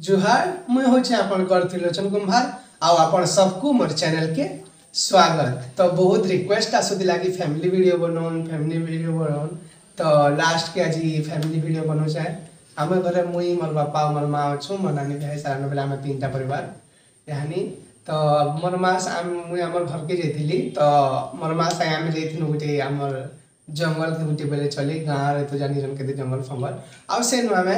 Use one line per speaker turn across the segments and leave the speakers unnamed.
जुहार, मुई हूँ आपन त्रिलोचन कुंभार, आउ आपण सबको मोर चैनल के स्वागत। तो बहुत रिक्वेस्ट आसुला कि फैमिली वीडियो बनाऊन फैमिली वीडियो बनाऊन तो लास्ट के आज फैमिली वीडियो बनाऊे आम घर मुई, मोर बापा, मोर माँ अच्छु मोर नानी भाई सारा बेला आम तीन टा परिवार, यानी। तो मोर माँ मुई आम घर के जाइली तो मोर माँ सागे आम जाइनु गोटे आमर जंगल के गोटे बेले चली, गाँव तो जानी जन के जंगल फंगल। आउ से आम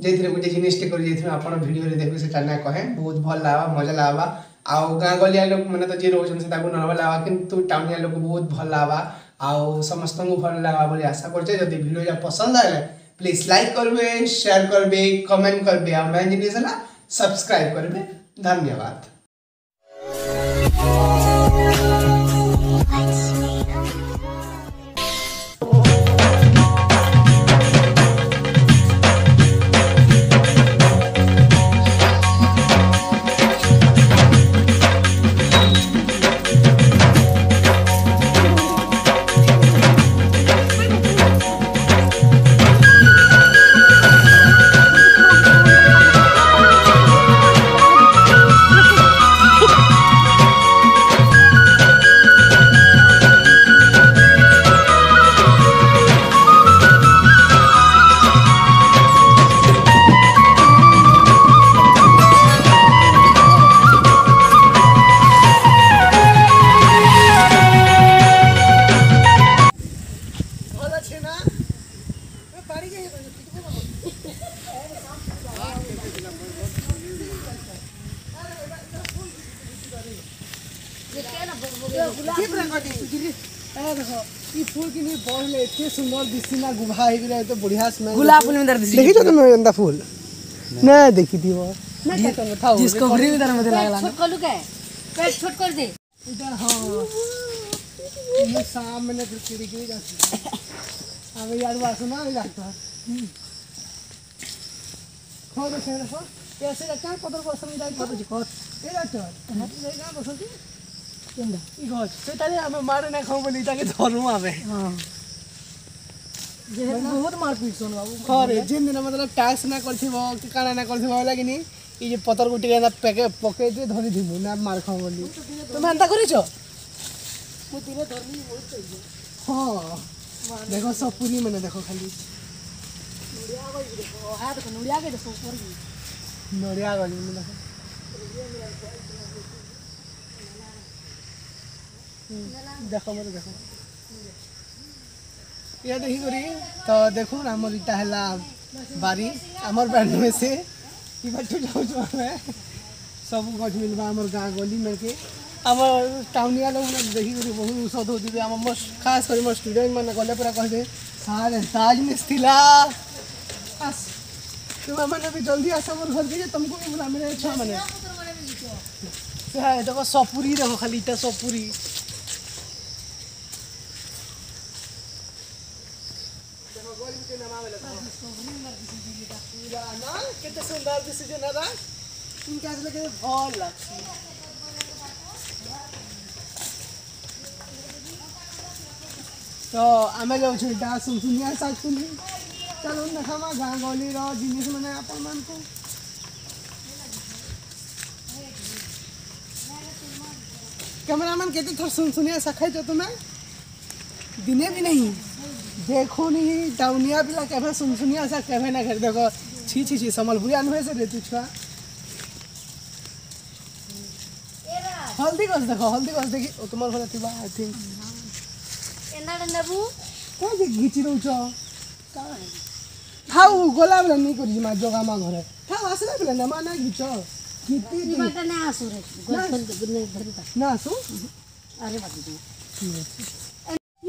ଆମେ ଯାଇଥିଲେ ଗୋଟେ ଜିନିଷଟେ କରି ଯାଇଥିଲୁ ଆପଣ ଭିଡ଼ିଓରେ ଦେଖିବେ ସେଟା ନା କହେ। ବହୁତ ଭଲ ଲାଗ୍ବା ମଜା ଲାଗ୍ବା ଆଉ ଗାଁ ଗହଳିଆ ଲୋକମାନେ ତ ଯିଏ ରହୁଛନ୍ତି ସେ ତାକୁ ନର୍ଭା ଲାଗ୍ବା କିନ୍ତୁ ଟାଉନିଆ ଲୋକ ବହୁତ ଭଲ ଲାଗ୍ବା ଆଉ ସମସ୍ତଙ୍କୁ ଭଲ ଲାଗ୍ବା ବୋଲି ଆଶା କରୁଛେ। ଯଦି ଭିଡ଼ିଓଟା ପସନ୍ଦ ହେଲେ ପ୍ଲିଜ୍ ଲାଇକ୍ କରିବେ ସେୟାର କରିବେ କମେଣ୍ଟ କରିବେ। ଆଉ ମେନ୍ ଜିନିଷ ହେଲା ସବସ୍କ୍ରାଇବ୍ କରିବେ। ଧନ୍ୟବାଦ।
कीप
रिकॉर्डिंग
ए देखो ई फूल किनी बॉल ले एते सुंदर दिसिना गुभा हे गेले तो बढ़िया स्मेल गुलाब फूल।
में दर दिसि देखि तो तुम
एंदा फूल ना देखि दिबो ना तो था डिस्कवरी में
दर मते लागला छोट
कलु के पेट छोट कर दे।
इधर हाँ। ये सामने फिर चिड़ी की जाती अब यार वासना हम्म। लगता खोद से रखो ऐसे रखा है पदर को समझाई खोद
जी खोद
ये रखो हम जाएगा बसंती।
ବହୁତ ମାର ପିଟସନ୍ ବାବୁ ଘରେ
ଯେନ୍ ଦିନ ମତଲବ ଟାକ୍ସ ନା କରିଥିବ କି କାଣା ନା କରିଥିବ ହେଲା କି ନି ଇ ଯେ ପତରକୁ ଟିକେ ଏନ୍ତା ପେକେ ପକେଇ ଦେଇ ଧରିଥିବୁ ନା ମାର ଖାଉ ବୋଲି
ତୁମେ ଏନ୍ତା
କରିଛ
ମୁଁ ଦିନେ ଧରିଲି
ହଁ
ଦେଖ ସପୁରୀ
ମାନେ ଦେଖ ଖାଲି
ନଡ଼ିଆ ଗଛ
ନଡ଼ିଆ ଗଛ ଦେଖ
ଦେଖ
ଦେଖ ମୋତେ ଦେଖ ଇଏ ଦେଖିକରି ତ ଦେଖୁନ୍ ଆମର ଇଟା ହେଲା
ବାରି ଆମର ବାରି ନୁହେଁ ସେ
ଇ ବାଟୁ ଯାଉଛୁ ଆମେ ସବୁ ଗଛ ମିଲବା ଆମର ଗାଁ ଗଲି ମେକେ ଆମର ଟାଉନିଆ ଲୋକମାନେ ଦେଖିକରି ବହୁତ ଔଷଧ ଦେଉଥିବେ ଆମ ମୋ ଖାସ୍ କରି ମୋ ଷ୍ଟୁଡେଣ୍ଟ ମାନେ ଗଲେ ପୁରା କହିବେ ସାର୍ ଏନ୍ତା ଜିନିଷ ଥିଲା ଆସ୍ ତୁମେମାନେ ବି ଜଲ୍ଦି ଆସ ମୋର ଘରକେ ଯେ ତମକୁ ବି ବୁଲା ମିଳେ ଛୁଆମାନେ ସେ ଦେଖ ସପୁରି ଦେଖ ଖାଲି ଇଟା ସପୁରି ନା କେତେ ସୁନ୍ଦର ଦିଶୁଛି ନା ରା ଇନକେ ଆସିଲେ କେତେ ଭଲ ଲାଗ୍ସି ତ ଆମେ ଯାଉଛୁ ଏଇଟା ସୁନସୁନିଆ ଶାଗ ସୁନି
ଚାଲୁ
ଦେଖାମା ଗାଁ ଗହଳିର ଜିନିଷ ମାନେ ଆପଣମାନଙ୍କୁ କ୍ୟାମେରାମ୍ୟାନ୍ କେତେ ଥର ସୁନସୁନିଆ ଶାଗ ଖାଇଛ ତୁମେ ଦିନେ ବି ନାହିଁ ଦେଖୁନି ଟାଉନିଆ ପିଲା କେବେ ସୁନସୁନିଆ ଶାଗ କେବେ ନା छी छी छी समलपुरी आलू है से रे तू छुआ हल्दी कस देखो हल्दी कस देखी ओ तुम्हार घर थिबा आई थिंक
एना डंडाबू
कोन जे गिची रहउछ
का
हाउ गोलाम रे नी करी मा जोगा मा घरे। था आसले बले ना माना गिचो गिती दी। बाटा
ना आसु रे। गोल गोल धरी
ना आसु?
अरे बाटी दी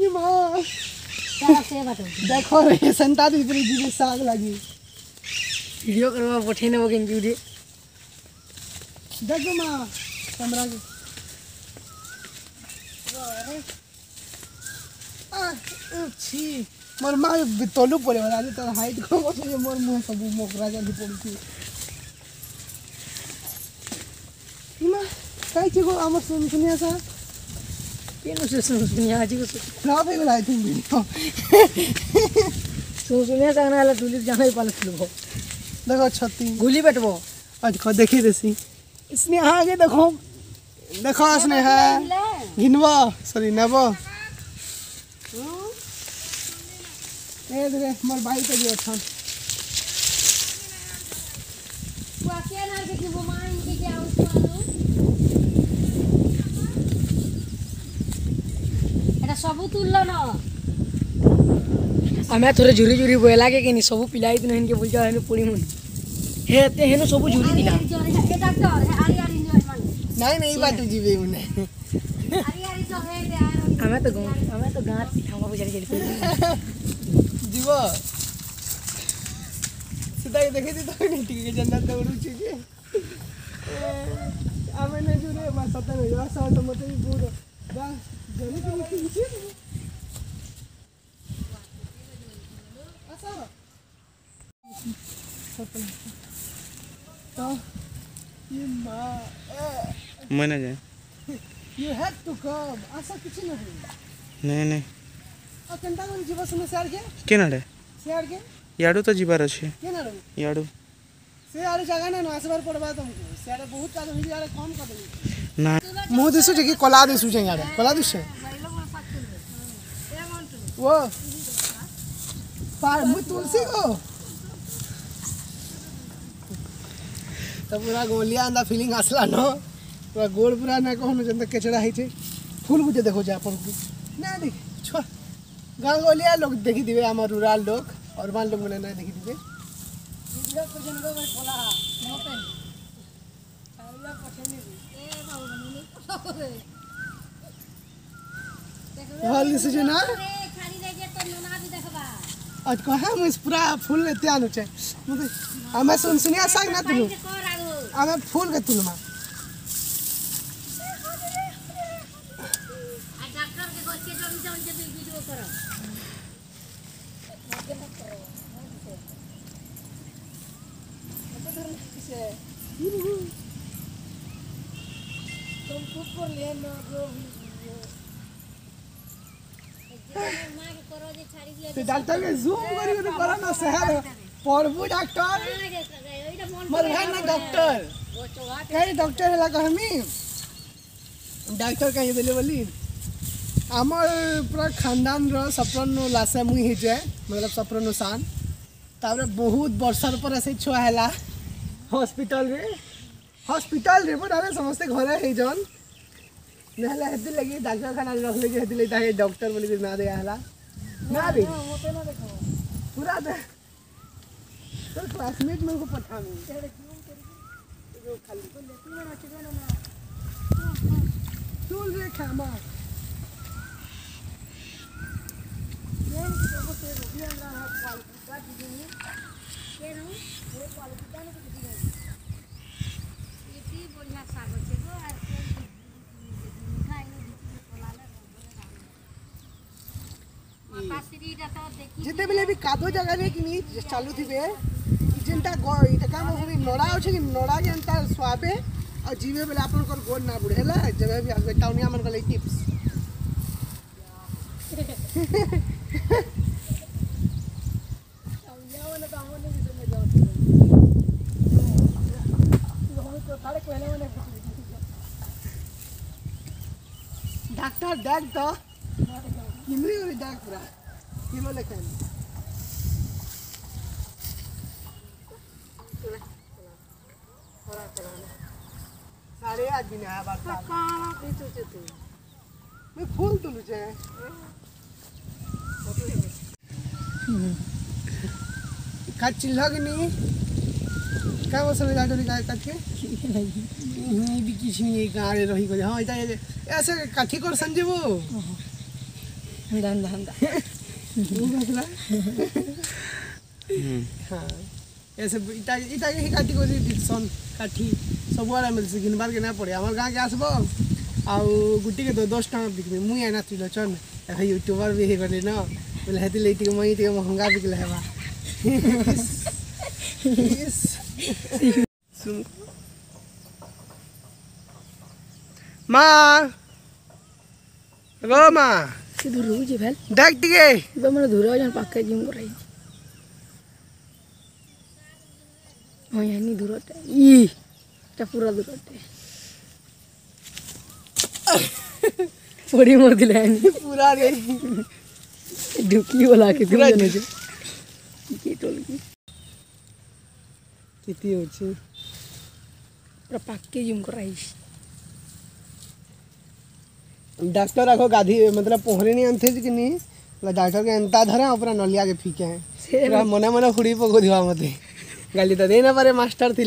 ये माँ।
देखो
रे संता दी पूरी जी साग लगी।
वीडियो करवा पठे नब वो वीडियो
देखो के छी मोर माँ तलू पड़े वाला तर हाइट को बस मोर मुँह सब मोकरा जा पड़ी थी इमा काय के को आम सुन सुनिया सा
सुन सुनिया को
ना पे
सुन सुनिया सा ना ला जाना ही
देखो छत्ती।
गोली बैठबो
अच्छा देखि देसी। इसने आगे देखो। देखो इसने है। गिनवा। सॉरी नबो। ए रे मोर भाई के जो छन
वाकिया ना के वो मान के क्या उसको এটা সবু তুললো না
आम थोड़े झुरी झुरी बोला के कि सब पिला इनके बोल जाओ पूरी मुन हे हेनु झुरी पिला
जीवे
तो तो
चली
जीवो सीधा ये देखे थी तो नहीं ठीक है जन्नत दौड़ू ने जुरे भी जने के सकते तो ये
मैंने जाए
यू हैव टू कम आशा कुछ नहीं।
नहीं नहीं।
आ कंटा को जीवा समय से आड़े
के नाडे
से आड़े
याडू तो जीवार अछि
के नाडू
याडू।
से आड़े जगह ना आसबार पड़बा तुमको से आड़े बहुत काज होई आड़े कम कर देली
ना।
मो दिसु जे की कोला दिसु जे याडे कोला दिसु।
वो। पार मु तुलसी को। तो पूरा गोलिया अंदा फीलिंग आसला न। पूरा गोल पूरा ना कहूँ जन केचड़ा है फुल गुटे देखो आपन को। ना देख छो। गाँव गोलिया लोग देखी देवे आम रूराल लोग और अर्बान लोग मने ना देखी देवे।
भल दिशुचे ना
आज कहे मुझ पूरा फुल लेते हमें सुन सुनिया साग ना तुम।
সাং না
তুলু যে কর আগো আমি ফুল কে তুলমা
আর ডাক্তার কে কইছে জমি জমি যে मलहन ना डॉक्टर कहे डॉक्टर है लगा
हमी। डॉक्टर कहे बोले बोली आमर पूरा खानदान रो सप्रन लासे मु ही जाए मतलब सप्रन सान तबरे बहुत बरसर पर ऐसे छुआ हैला हॉस्पिटल रे? हॉस्पिटल रे पर आले समस्त घर है जान। नहला हद लगी डॉक्टर खाना रख लेगी हद लगी डॉक्टर बोली ना दे हैला
ना भी।
पूरा सर क्लासमेट मेरे को पता
जिते बेले भी कादो जगह रे कि नहीं, चालू थी ଯେନ୍ତା
ଇଟା କାମ କରି ନଡ଼ା ଅଛେ କି ନଡ଼ା ଯେନ୍ତା ସୁଆବେ ଆଉ ଯିବେ ବେଲେ ଆପଣଙ୍କର ଗୋଡ଼ ନା ବୁଢ଼େ ହେଲା ଯେବେ ବି ଆସିବେ ଟାଉନିଆ ମାନଙ୍କର ଲାଗି ଟିପ୍ସ ডাক্তার দেখ তো কিমরি করে দেখ পুরা কিলো आज भी नहीं आया बरसात
कहाँ भी सोचे तू
मैं फूल तो लुचे कच्ची लगनी क्या वो समझ आते निकाय कट के नहीं भी किसी नहीं कहाँ रे रही को हाँ इधर ऐसे कथी कर समझे वो
हंदा हंदा हंदा
हाँ ऐसे इता इता ये काटी को दी सन काठी ସବୁଆଡ଼େ ମିଲ୍ସି ଘିନ୍ବାର୍କେ ନାଇଁ ପଡ଼େ ଆମର୍ ଗାଁକେ ଆସ୍ବ ଆଉ ଗୁଟିକେ ତ ଦଶ ଟଙ୍କା ବିକ୍ବି ମୁଇଁ ଆଇନା ତ୍ରିଲୋଚନ ଏବେ ୟୁଟ୍ୟୁବର୍ ବି ହେଇଗଲି ନ ବୋଲେ ହେଥିର୍ଲାଗି ଟିକେ ମୁଇଁ ଟିକେ ମହଙ୍ଗା ବିକ୍ଲେ ହେବା মা গো মা
সে ধরুছি ভেল
ডাক দিকে
মানে ধরে যখন পাকে জিম করাইছি হ্যাঁ ধরতে ই এটা পুরা দুটোতে পড়ি মর দিলে
পুরা डॉक्टर आखो गाधी मतलब पोहरे नहीं आनते कि नहीं डॉक्टर के एंता धरे ऊपर नलिया के फीके हैं मने मने खुड़ी पको दिवा मते गाली तो देना परे मास्टर थी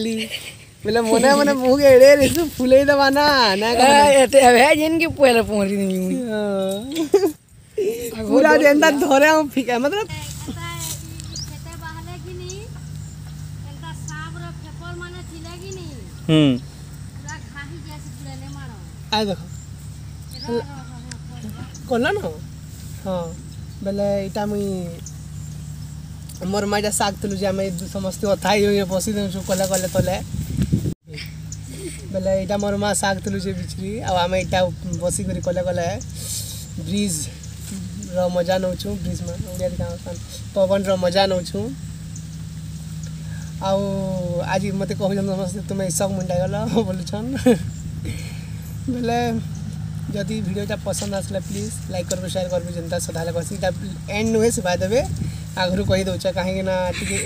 बोले मोने मोने मुँह के एड़े रे सु फूले दबाना ना हाँ, का
एते तो हवे जिनकी पहले पोरी नहीं हुई।
हाँ। पूरा दिन तक धोरे हम ठीक है मतलब
हम्म।
आ देखो। कला ना हाँ? बोले इटा मुई मोर माजा साग तुलु अथाई होई पसी देउ तले। ବେଲେ ଏଇଟା ମୋର ମା ଶାଗ ତୁଲୁଛେ ବିଚରି ଆଉ ଆମେ ଏଇଟା ବସିକରି କଲେ କଲେ ବ୍ରିଜ୍ର ମଜା ନେଉଛୁ ବ୍ରିଜ୍ ଓଡ଼ିଆରେ କାଁ କାଁ ପବନର ମଜା ନେଉଛୁ। ଆଉ ଆଜି ମୋତେ କହୁଛନ୍ ସମସ୍ତେ ତୁମେ ଇସକ ମୁଣ୍ଡା ଗଲ ବୋଲୁଛନ୍। ବେଲେ ଯଦି ଭିଡ଼ିଓଟା ପସନ୍ଦ ଆସିଲା ପ୍ଲିଜ୍ ଲାଇକ୍ କରିବେ ସେୟାର କରିବେ ଯେନ୍ତା ସଦାବେଳେ କହେସି। ଏଇଟା ଏଣ୍ଡ ନୁହେଁ ସେ ବାଇ ଦେବେ ଆଗରୁ କହିଦେଉଛ କାହିଁକିନା ଟିକେ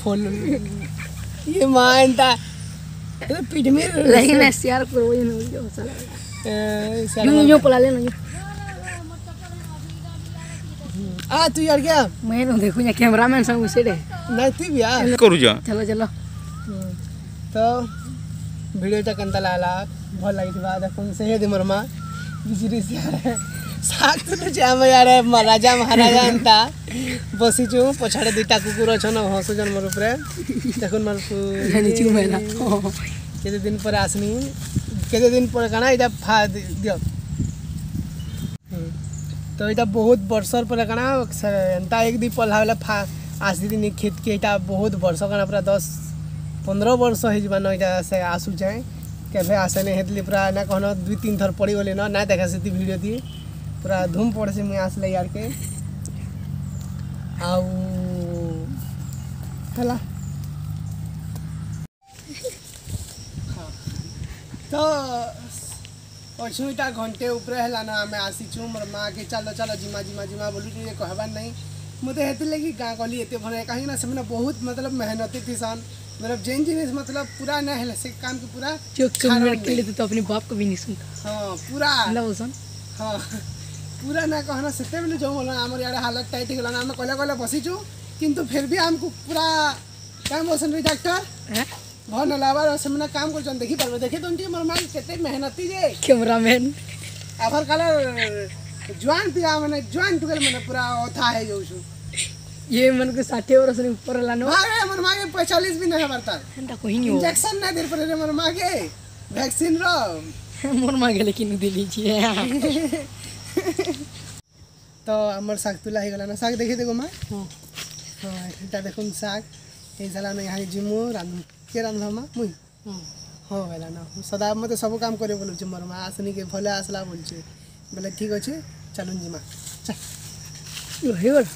ଫୋନ୍ ଇଏ ମା ଏନ୍ତା पीठ में लेकिन
ऐसे यार करो ये नहीं हो
चला यूँ यूँ
पला लेना यूँ
आ तू यार क्या
मैं ना देखूँ या कैमरामैन संग उसे दे
नहीं
तू भी यार
करू जा
चलो चलो
तो वीडियो टा कंता लाला बहुत लाइट बात है कौन से है दिमरमा बिजली से आ रहा है ସାତରୁ ଆମେ ଇଆଡ଼େ ରାଜା ମହାରାଜା ଏନ୍ତା ବସିଛୁ ପଛାଡ଼େ ଦୁଇଟା କୁକୁର ଅଛନ୍ ହସୁଛନ୍ ମୋର ଉପରେ ଦେଖୁନ୍ ମୋର କେତେ ଦିନ ପରେ ଆସିନି କେତେ ଦିନ ପରେ କାଣା ଏଇଟା ଫା ଦିଅ ତ ଏଇଟା ବହୁତ ବର୍ଷର ପରେ କାଣା ଏନ୍ତା ଏକ ଦୁଇ ପଲ୍ଲା ବେଲେ ଫା ଆସିଥିନି କ୍ଷେତ୍କେ ଏଇଟା ବହୁତ ବର୍ଷ କାଣା ପୁରା ଦଶ ପନ୍ଦର ବର୍ଷ ହେଇଯିବାନ ଏଇଟା ସେ ଆସୁଛେଁ କେବେ ଆସେନି ହେଇଥିଲି ପୁରା ନା କହନ ଦୁଇ ତିନି ଥର ପଡ଼ିଗଲି ନ ନା ଦେଖା ସେତି ଭିଡ଼ିଓ ଦିଏ ପୁରା ଧୁମ୍ ପଡ଼୍ସି ମୁଇଁ ଆସିଲେ ଇଆଡ଼କେ ଆଉ ହେଲା ତ ଅଛୁ ଇଟା ଘଣ୍ଟେ ଉପରେ ହେଲାନ ଆମେ ଆସିଛୁ ମୋର ମାଆକେ ଚାଲ ଚାଲ ଜିମା ଜିମା ଜିମା ବୋଲୁଛୁ ଯେ କହିବାର ନାହିଁ ମୋତେ ହେଥିର୍ଲାଗି ଗାଁ ଗଲି ଏତେ ଭଲ ଲାଗେ କାହିଁକିନା ସେମାନେ ବହୁତ ମତଲବ ମେହନତି ଥିସନ୍ मतलब जेन जिनिस मतलब पूरा नहीं है से काम के पूरा
चुप चुप खाना मिनट के लिए तो अपने बाप को भी नहीं सुनता
हाँ पूरा
ला बोसन
हाँ पूरा ना कहना से जो होला आमर याडे हालत टाइट होला ना हमें कोला कोला बसीचु किंतु फिर भी आमको पूरा काम बस डाक्टर। डॉक्टर भल नलाबार से काम कर देखी पार्बे। देखे तो मोर माल केते मेहनती जे।
कैमरामैन
आभर कलर जुआन पिया मैंने जुआन टुकल मैंने पूरा अथा हो जोसु
ये मन को 60 वर्ष ने ऊपर ला नो?
अरे मोर मागे 45 भी नहीं हमार तार तो
एंटा कोही नहीं इंजेक्शन
ना देर पर रे मोर मागे। वैक्सीन रो।
मोर मागे लेकिन दिली छी
তো আমার শাক তুলা হয়ে শাক দেখি দেবো মা। হ্যাঁ এটা দেখুন শাক এই সালা নাই হাই জিমু রান্ধু কে রান্ধবা মা? মুই। হ্যাঁ বেলা না। সদা মতো সব কাম করে বলুছি মোর মা। আসনি কে ভলে আসলা বলছে। বলে ঠিক আছে চালুন জিমা চল
হয়ে গেল।